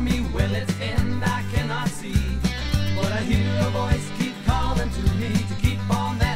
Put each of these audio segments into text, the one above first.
me it's end I cannot see. But I hear a voice keep calling to me to keep on.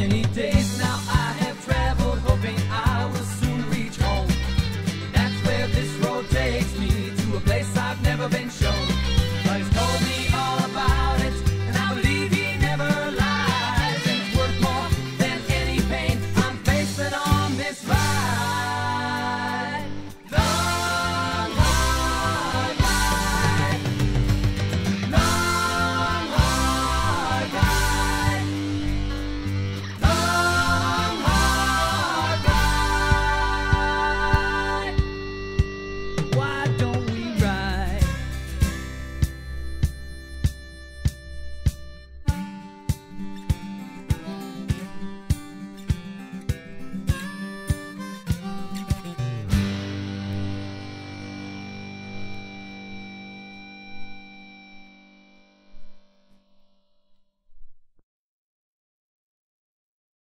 any day.